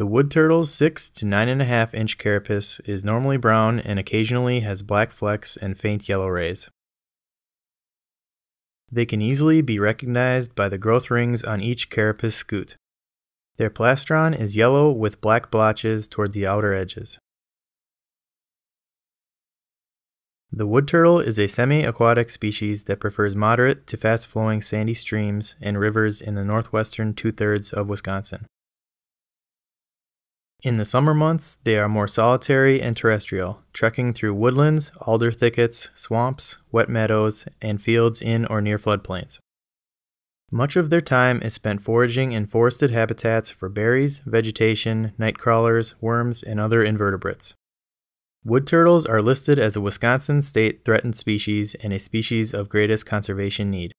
The wood turtle's 6 to 9.5 inch carapace is normally brown and occasionally has black flecks and faint yellow rays. They can easily be recognized by the growth rings on each carapace scute. Their plastron is yellow with black blotches toward the outer edges. The wood turtle is a semi-aquatic species that prefers moderate to fast-flowing sandy streams and rivers in the northwestern two-thirds of Wisconsin. In the summer months, they are more solitary and terrestrial, trekking through woodlands, alder thickets, swamps, wet meadows, and fields in or near floodplains. Much of their time is spent foraging in forested habitats for berries, vegetation, night crawlers, worms, and other invertebrates. Wood turtles are listed as a Wisconsin state threatened species and a species of greatest conservation need.